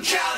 I'm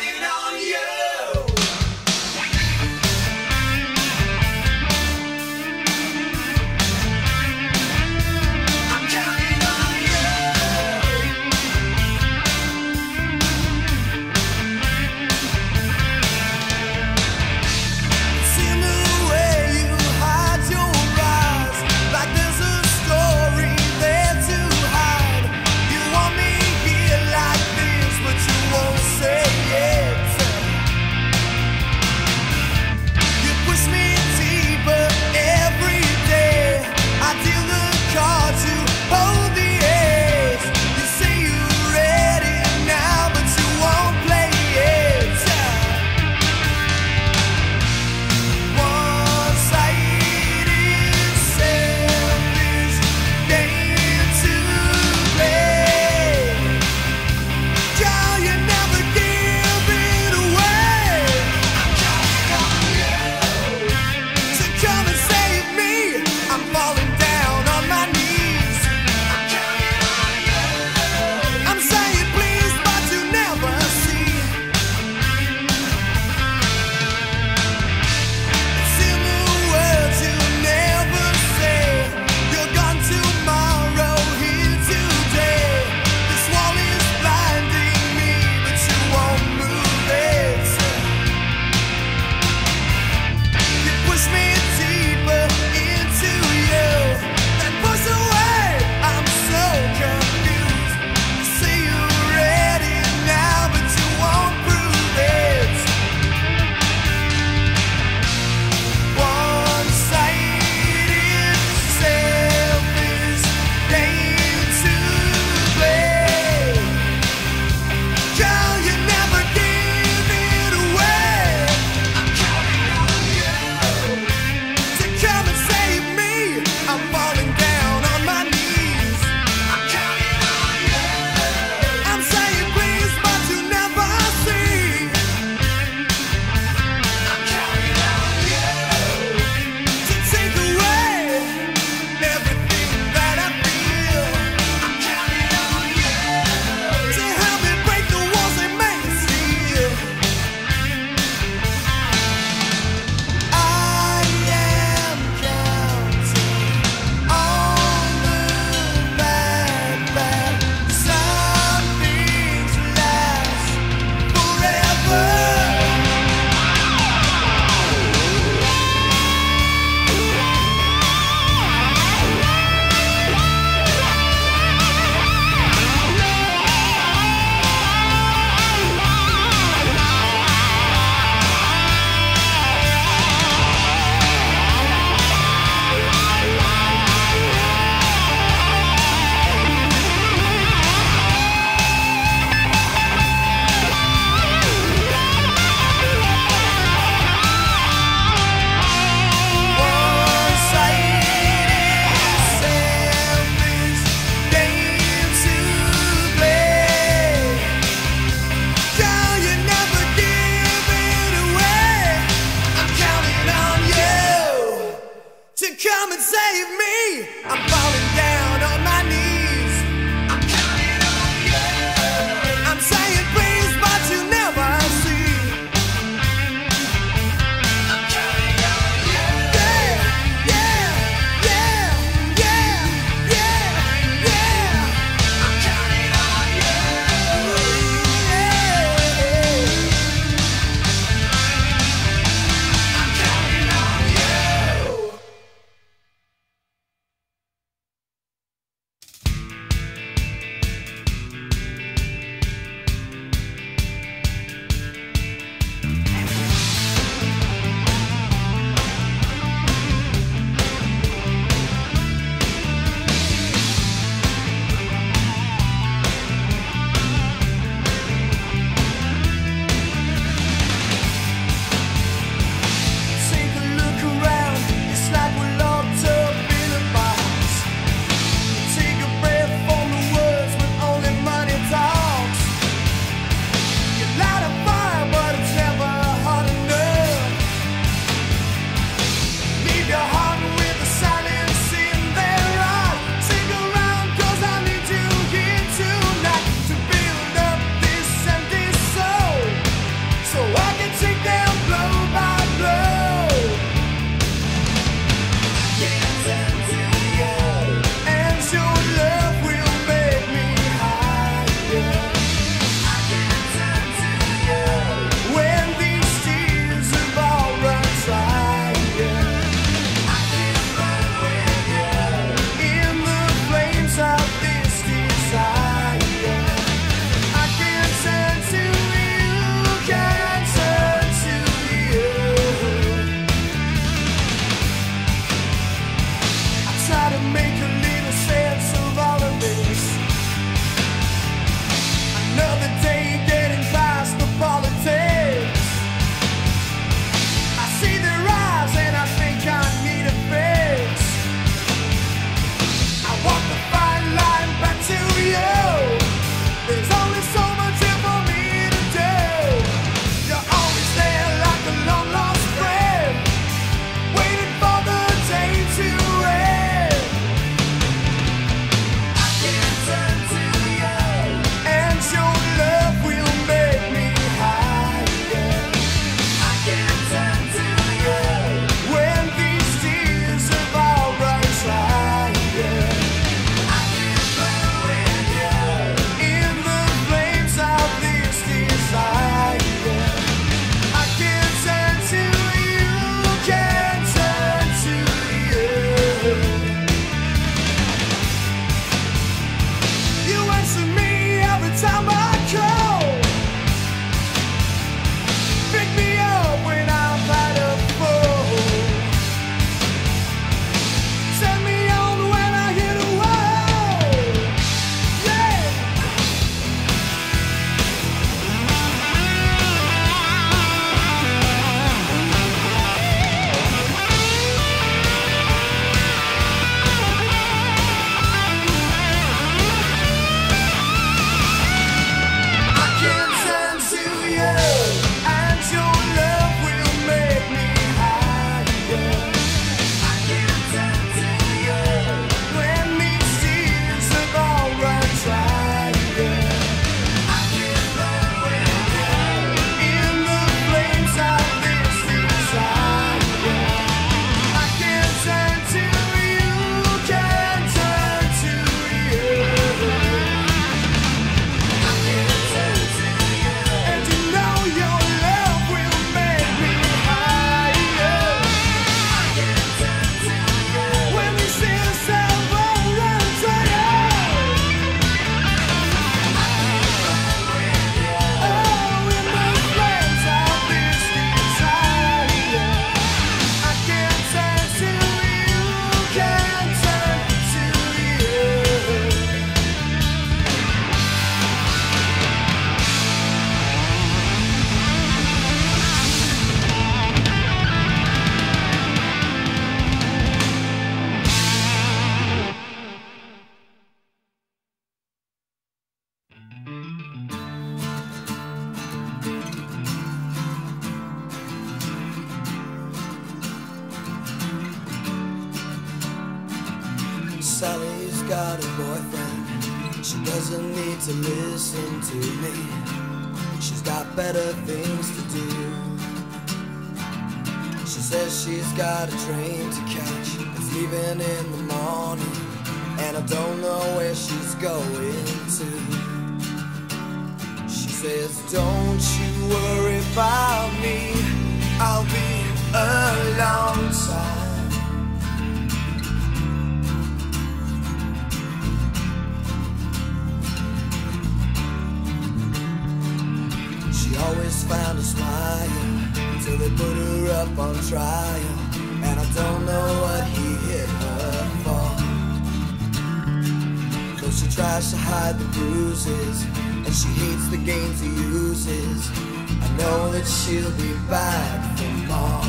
she'll be back for more.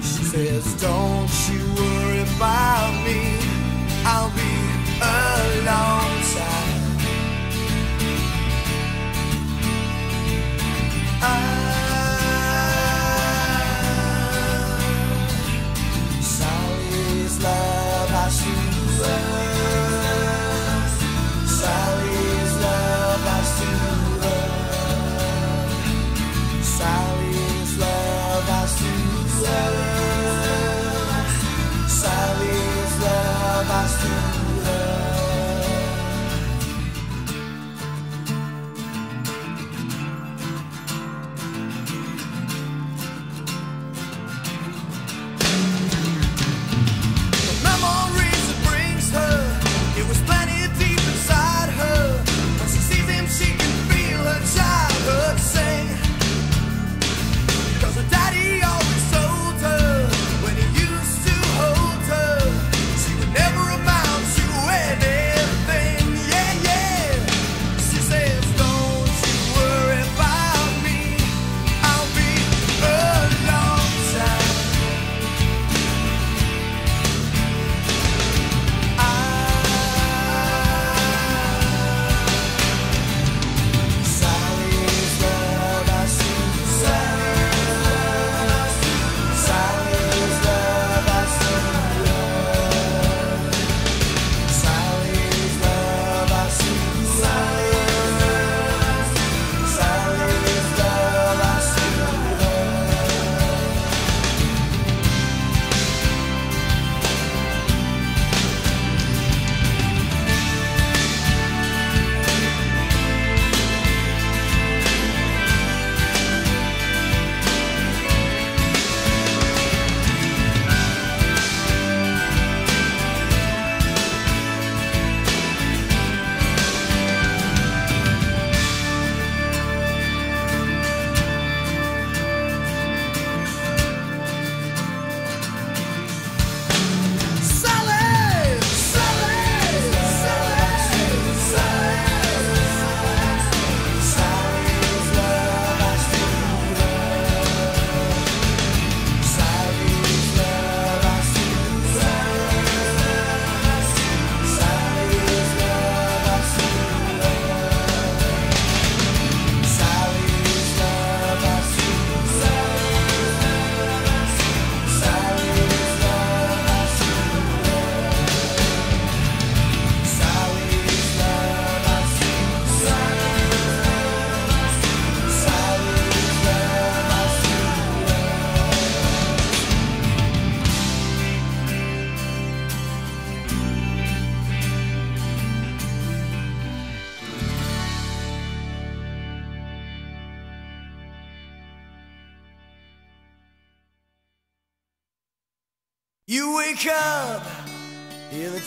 She says, Don't you worry about me, I'll be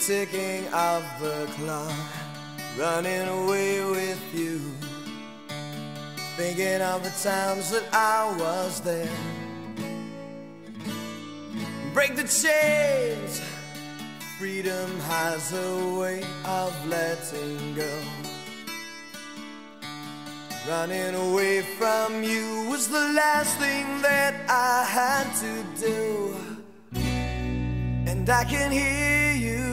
ticking of the clock Running away with you Thinking of the times that I was there. Break the chains Freedom has a way of letting go. Running away from you was the last thing that I had to do. And I can hear you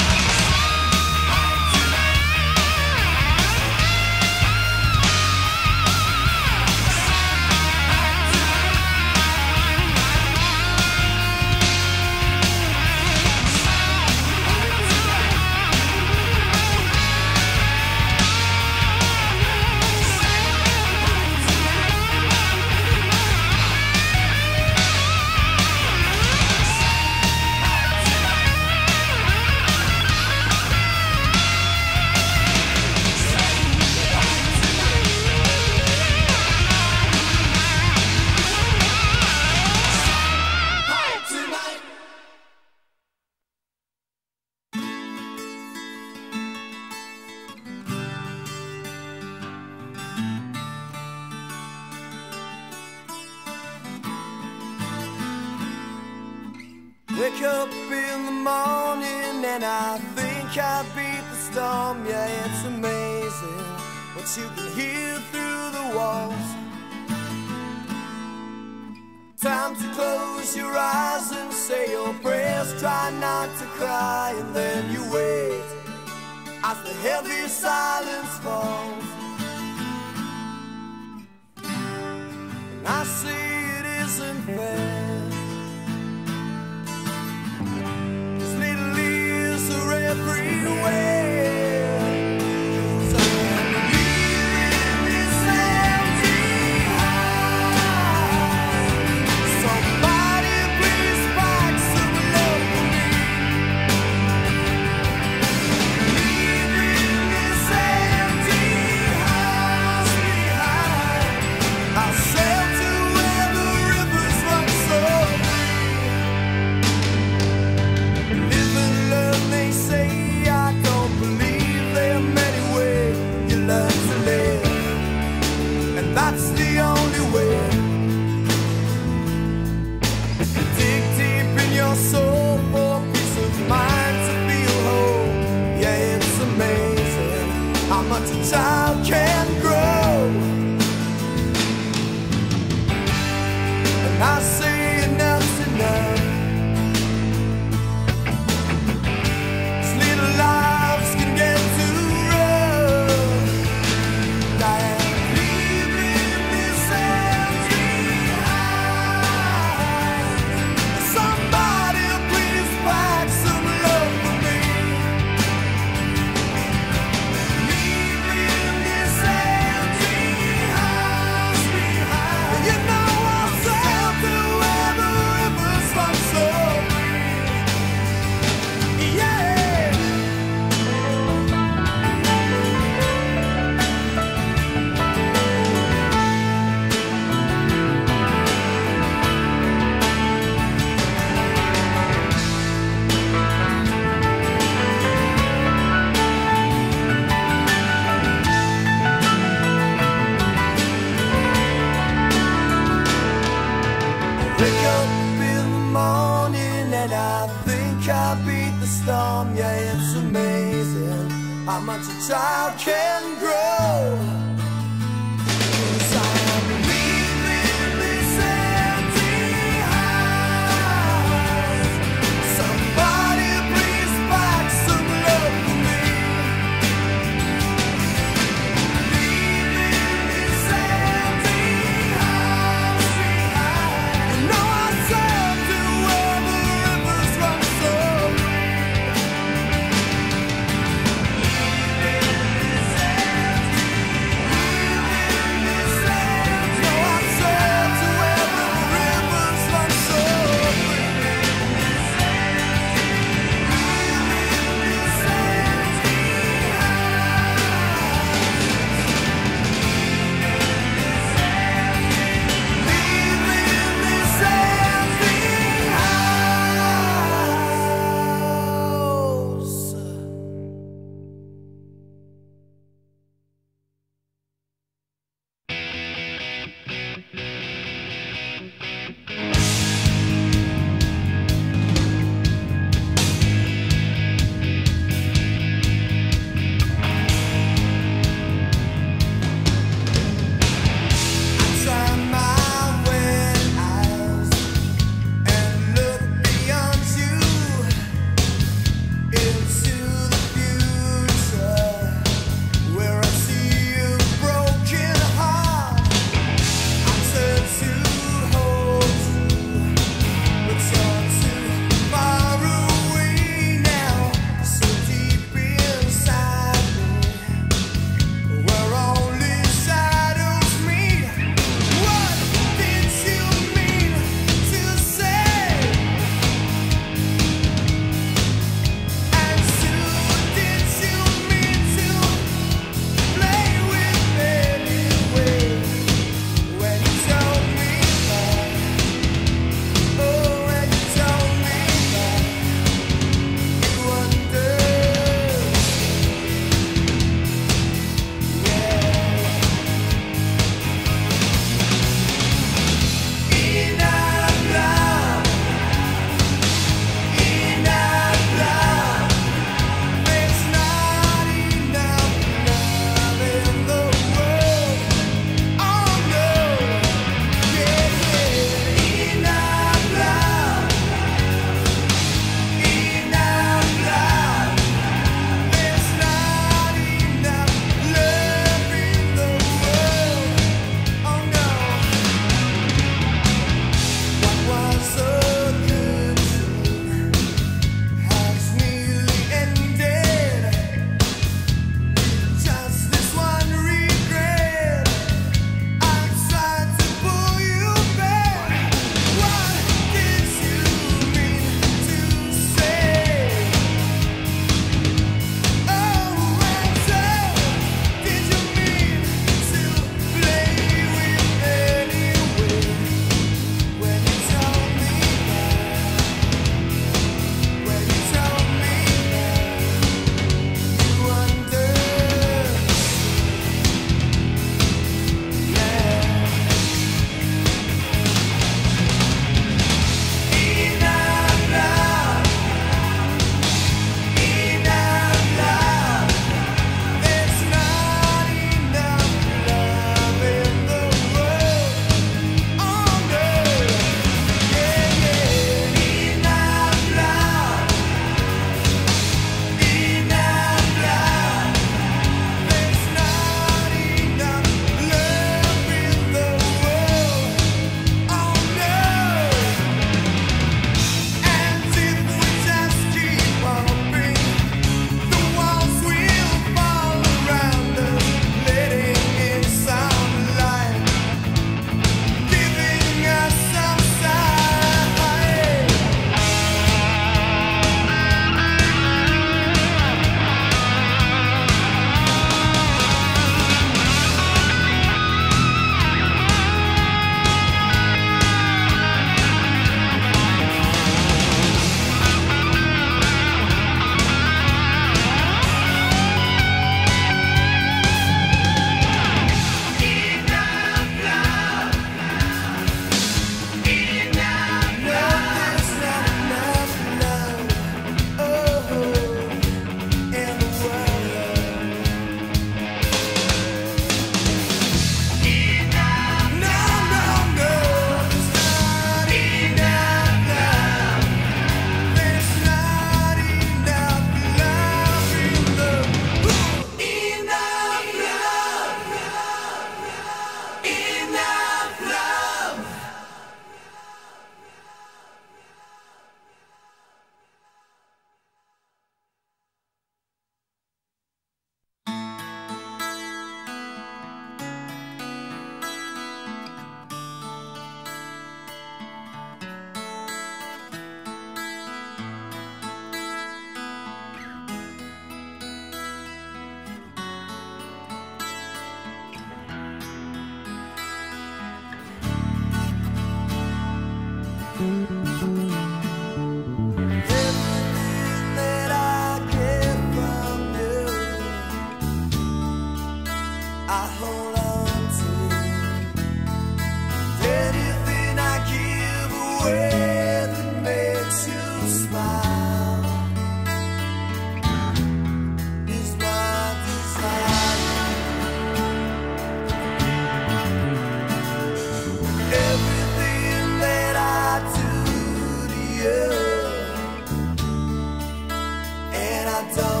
I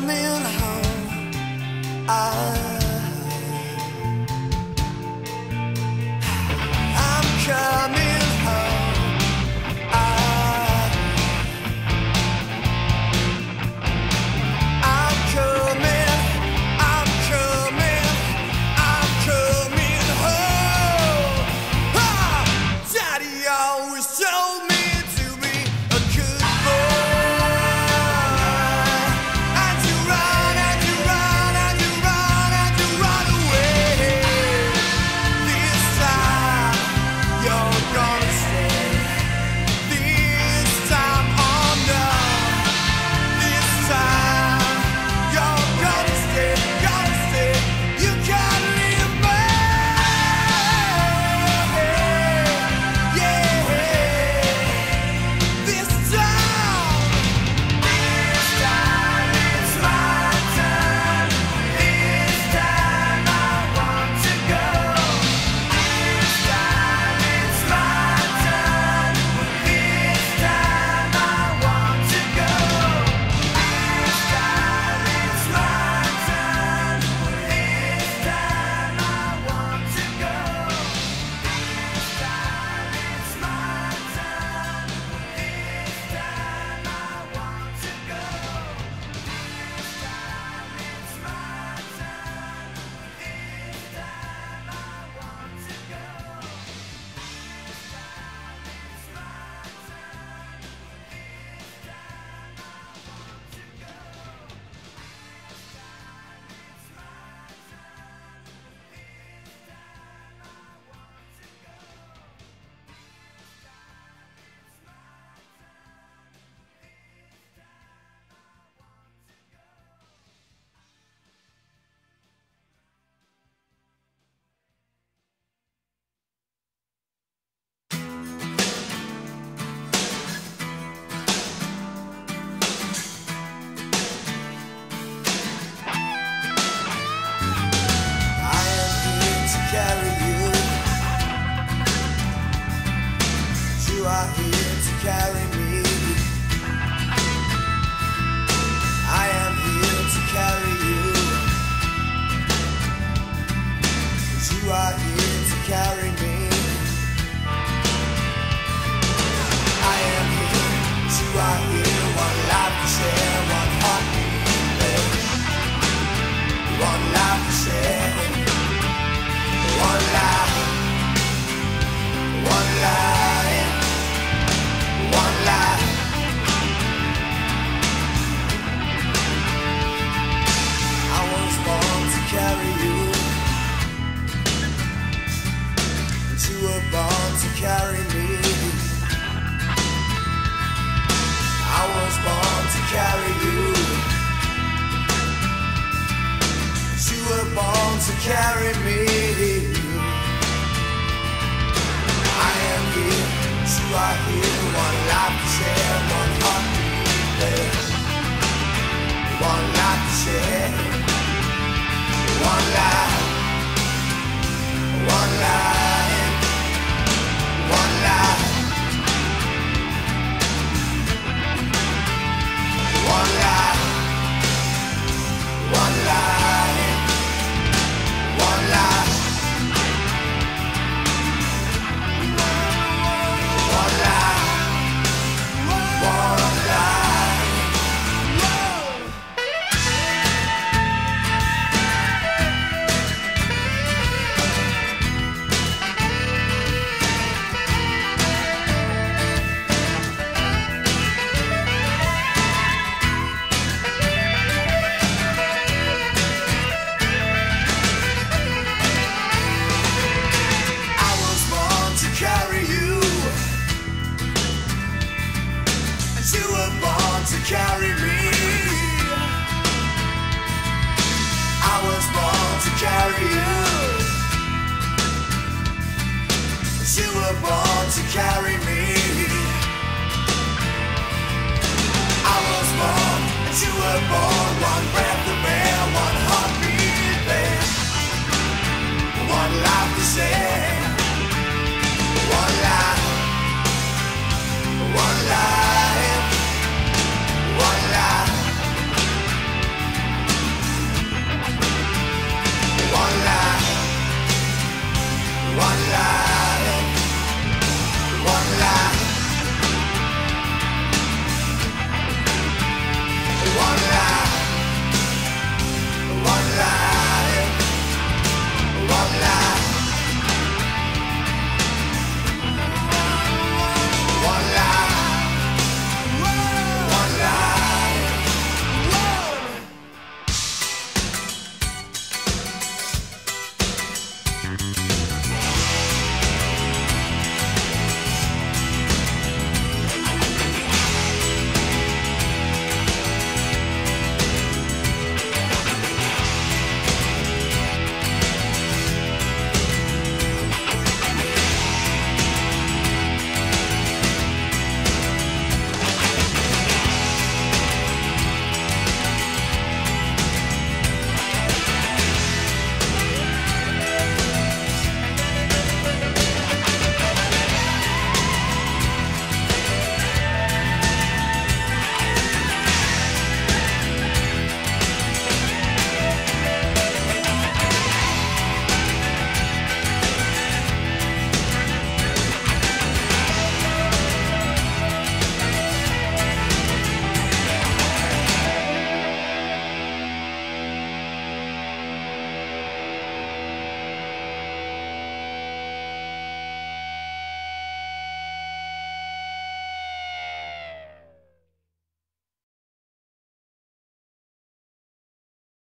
coming home. I,